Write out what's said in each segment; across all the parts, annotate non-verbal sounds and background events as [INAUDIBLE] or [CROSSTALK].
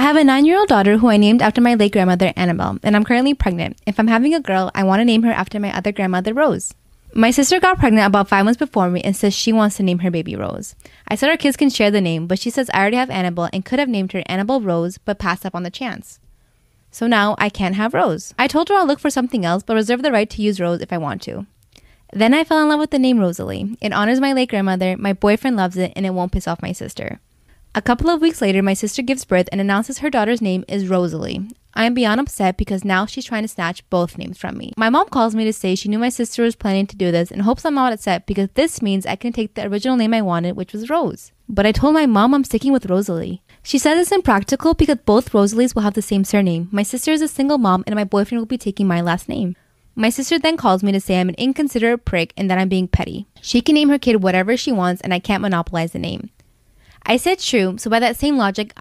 I have a nine year old daughter who I named after my late grandmother, Annabelle, and I'm currently pregnant. If I'm having a girl, I want to name her after my other grandmother, Rose. My sister got pregnant about five months before me and says she wants to name her baby Rose. I said our kids can share the name, but she says I already have Annabelle and could have named her Annabelle Rose, but passed up on the chance. So now I can't have Rose. I told her I'll look for something else, but reserve the right to use Rose if I want to. Then I fell in love with the name Rosalie. It honors my late grandmother, my boyfriend loves it, and it won't piss off my sister. A couple of weeks later, my sister gives birth and announces her daughter's name is Rosalie. I am beyond upset because now she's trying to snatch both names from me. My mom calls me to say she knew my sister was planning to do this and hopes I'm not upset because this means I can take the original name I wanted, which was Rose. But I told my mom I'm sticking with Rosalie. She says it's impractical because both Rosalies will have the same surname. My sister is a single mom and my boyfriend will be taking my last name. My sister then calls me to say I'm an inconsiderate prick and that I'm being petty. She can name her kid whatever she wants and I can't monopolize the name. I said true, so by that same logic,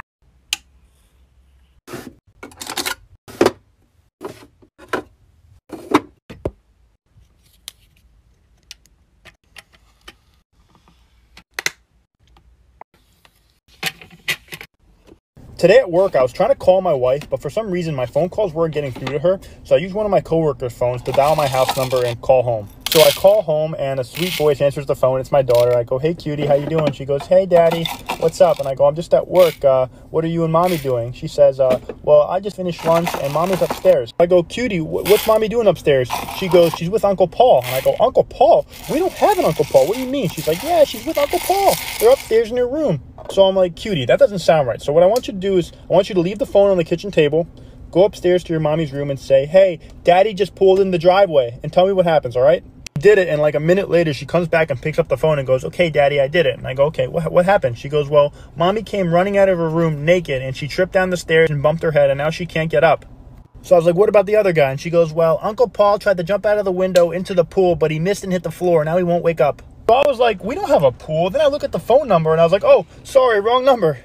Today at work, I was trying to call my wife, but for some reason, my phone calls weren't getting through to her. So I used one of my coworkers' phones to dial my house number and call home. So I call home, and a sweet voice answers the phone. It's my daughter. I go, "Hey, cutie, how you doing?" She goes, "Hey, daddy, what's up?" And I go, "I'm just at work. Uh, what are you and mommy doing?" She says, uh, "Well, I just finished lunch, and mommy's upstairs." I go, "Cutie, what's mommy doing upstairs?" She goes, "She's with Uncle Paul." And I go, "Uncle Paul? We don't have an Uncle Paul. What do you mean?" She's like, "Yeah, she's with Uncle Paul. They're upstairs in their room." So I'm like, "Cutie, that doesn't sound right." So what I want you to do is, I want you to leave the phone on the kitchen table. Go upstairs to your mommy's room and say, "Hey, daddy just pulled in the driveway," and tell me what happens. All right? Did it and like a minute later she comes back and picks up the phone and goes okay daddy i did it. And i go okay what, what happened? She goes well mommy came running out of her room naked and she tripped down the stairs and bumped her head and now she can't get up. So i was like what about the other guy? And she goes well uncle paul tried to jump out of the window into the pool but he missed and hit the floor now he won't wake up. So i was like we don't have a pool. Then i look at the phone number and i was like oh sorry wrong number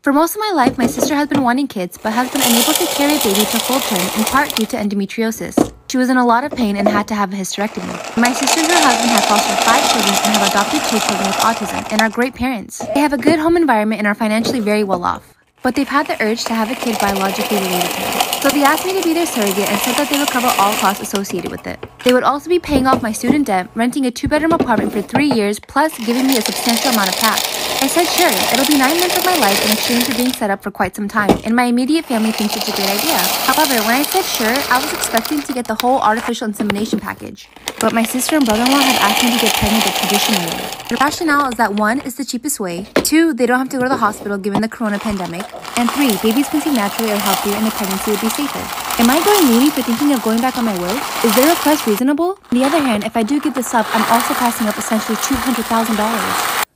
For most of my life, my sister has been wanting kids, but has been unable to carry a baby to full term in part due to endometriosis. She was in a lot of pain and had to have a hysterectomy. My sister and her husband have fostered five children and have adopted two children with autism and are great parents. They have a good home environment and are financially very well off. But they've had the urge to have a kid biologically related to them. So they asked me to be their surrogate and said that they would cover all costs associated with it. They would also be paying off my student debt, renting a two bedroom apartment for three years, plus giving me a substantial amount of cash. I said sure, it'll be nine months of my life in exchange for being set up for quite some time, and my immediate family thinks it's a great idea. However, when I said sure, I was expecting to get the whole artificial insemination package. But my sister and brother-in-law have asked me to get pregnant the traditional way. The rationale is that one, is the cheapest way, two, they don't have to go to the hospital given the corona pandemic, and three, babies conceived naturally are healthier and the pregnancy would be safer. Am I going loony for thinking of going back on my word? Is their request reasonable? On the other hand, if I do give this up, I'm also passing up essentially $200,000.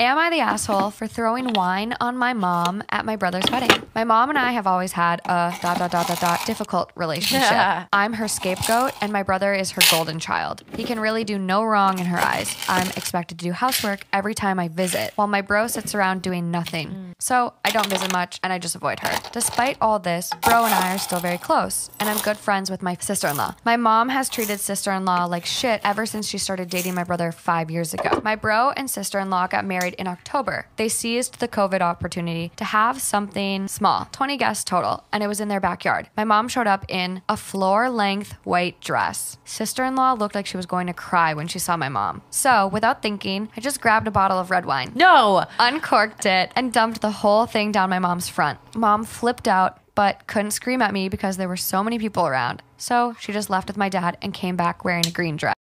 Am I the asshole for throwing wine on my mom at my brother's wedding? My mom and I have always had a dot dot dot dot dot difficult relationship. [LAUGHS] I'm her scapegoat and my brother is her golden child. He can really do no wrong in her eyes. I'm expected to do housework every time I visit, while my bro sits around doing nothing. Mm. So I don't visit much and I just avoid her. Despite all this, bro and I are still very close, and I'm good friends with my sister in law. My mom has treated sister in law like shit ever since she started dating my brother five years ago. My bro and sister in law got married in October. They seized the COVID opportunity to have something small, 20 guests total, and it was in their backyard. My mom showed up in a floor length white dress. Sister in law looked like she was going to cry when she saw my mom. So, without thinking, I just grabbed a bottle of red wine No. uncorked it, and dumped the whole thing down my mom's front. Mom flipped out, but couldn't scream at me because there were so many people around. So she just left with my dad and came back wearing a green dress.